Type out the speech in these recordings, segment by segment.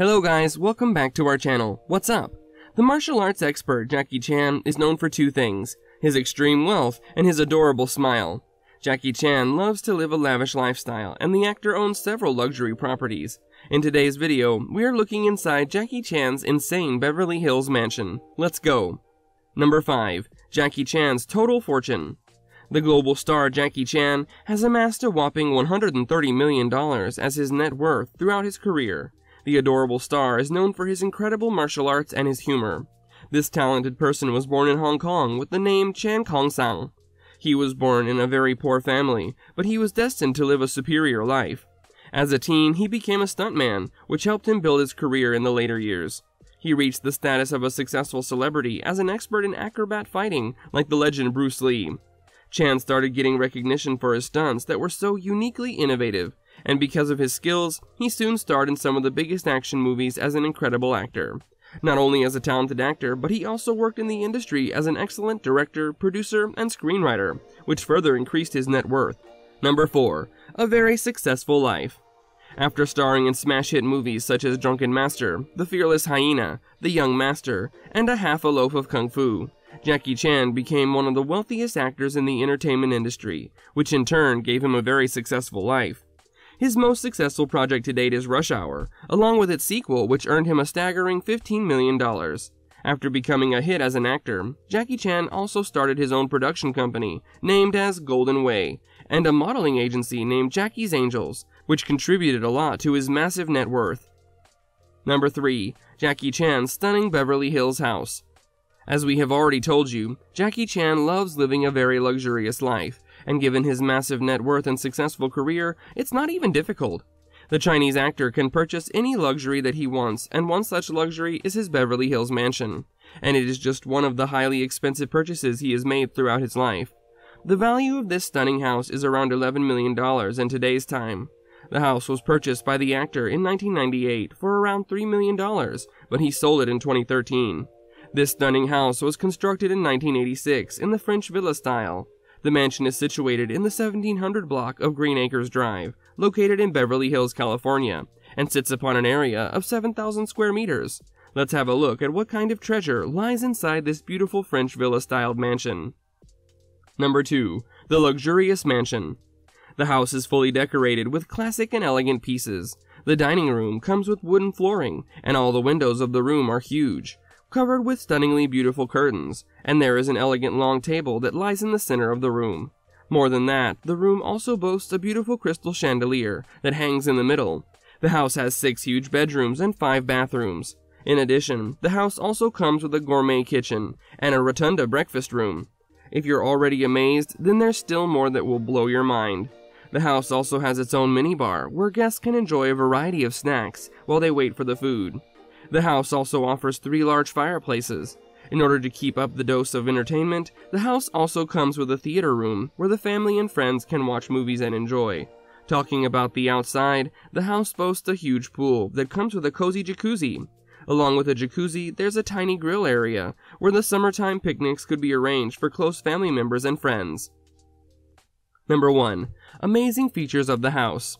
Hello guys, welcome back to our channel. What's up? The martial arts expert Jackie Chan is known for two things, his extreme wealth and his adorable smile. Jackie Chan loves to live a lavish lifestyle, and the actor owns several luxury properties. In today's video, we are looking inside Jackie Chan's insane Beverly Hills mansion. Let's go! Number 5. Jackie Chan's total fortune. The global star Jackie Chan has amassed a whopping $130 million as his net worth throughout his career. The adorable star is known for his incredible martial arts and his humor. This talented person was born in Hong Kong with the name Chan Kong Sang. He was born in a very poor family, but he was destined to live a superior life. As a teen, he became a stuntman, which helped him build his career in the later years. He reached the status of a successful celebrity as an expert in acrobat fighting, like the legend Bruce Lee. Chan started getting recognition for his stunts that were so uniquely innovative, and because of his skills, he soon starred in some of the biggest action movies as an incredible actor. Not only as a talented actor, but he also worked in the industry as an excellent director, producer, and screenwriter, which further increased his net worth. Number 4. A very successful life. After starring in smash hit movies such as Drunken Master, The Fearless Hyena, The Young Master, and A Half a Loaf of Kung Fu, Jackie Chan became one of the wealthiest actors in the entertainment industry, which in turn gave him a very successful life. His most successful project to date is Rush Hour, along with its sequel, which earned him a staggering $15 million. After becoming a hit as an actor, Jackie Chan also started his own production company, named as Golden Way, and a modeling agency named Jackie's Angels, which contributed a lot to his massive net worth. Number 3. Jackie Chan's stunning Beverly Hills house. As we have already told you, Jackie Chan loves living a very luxurious life, and given his massive net worth and successful career, it's not even difficult. The Chinese actor can purchase any luxury that he wants, and one such luxury is his Beverly Hills mansion, and it is just one of the highly expensive purchases he has made throughout his life. The value of this stunning house is around $11 million in today's time. The house was purchased by the actor in 1998 for around $3 million, but he sold it in 2013. This stunning house was constructed in 1986 in the French villa style, the mansion is situated in the 1700 block of Green Acres Drive, located in Beverly Hills, California, and sits upon an area of 7,000 square meters. Let's have a look at what kind of treasure lies inside this beautiful French villa-styled mansion. Number 2. The Luxurious Mansion The house is fully decorated with classic and elegant pieces. The dining room comes with wooden flooring, and all the windows of the room are huge covered with stunningly beautiful curtains, and there is an elegant long table that lies in the center of the room. More than that, the room also boasts a beautiful crystal chandelier that hangs in the middle. The house has six huge bedrooms and five bathrooms. In addition, the house also comes with a gourmet kitchen and a rotunda breakfast room. If you're already amazed, then there's still more that will blow your mind. The house also has its own minibar where guests can enjoy a variety of snacks while they wait for the food. The house also offers three large fireplaces. In order to keep up the dose of entertainment, the house also comes with a theater room where the family and friends can watch movies and enjoy. Talking about the outside, the house boasts a huge pool that comes with a cozy jacuzzi. Along with a jacuzzi, there's a tiny grill area where the summertime picnics could be arranged for close family members and friends. Number 1. Amazing features of the house.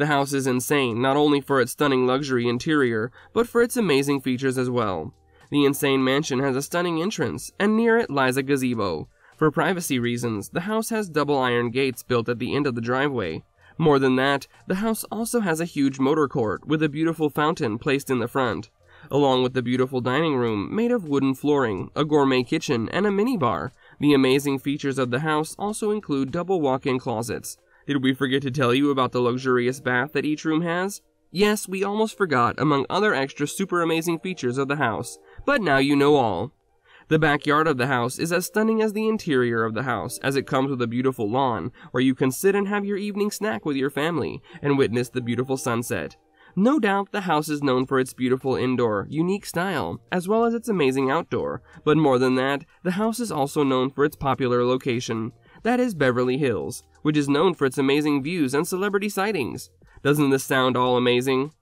The house is insane, not only for its stunning luxury interior, but for its amazing features as well. The insane mansion has a stunning entrance, and near it lies a gazebo. For privacy reasons, the house has double iron gates built at the end of the driveway. More than that, the house also has a huge motor court with a beautiful fountain placed in the front, along with the beautiful dining room made of wooden flooring, a gourmet kitchen, and a minibar. The amazing features of the house also include double walk-in closets, did we forget to tell you about the luxurious bath that each room has? Yes, we almost forgot, among other extra super amazing features of the house, but now you know all. The backyard of the house is as stunning as the interior of the house, as it comes with a beautiful lawn, where you can sit and have your evening snack with your family, and witness the beautiful sunset. No doubt the house is known for its beautiful indoor, unique style, as well as its amazing outdoor, but more than that, the house is also known for its popular location. That is Beverly Hills, which is known for its amazing views and celebrity sightings. Doesn't this sound all amazing?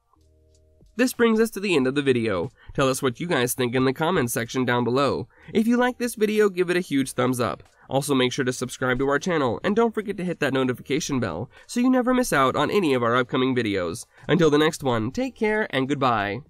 This brings us to the end of the video. Tell us what you guys think in the comments section down below. If you like this video, give it a huge thumbs up. Also make sure to subscribe to our channel and don't forget to hit that notification bell so you never miss out on any of our upcoming videos. Until the next one, take care and goodbye.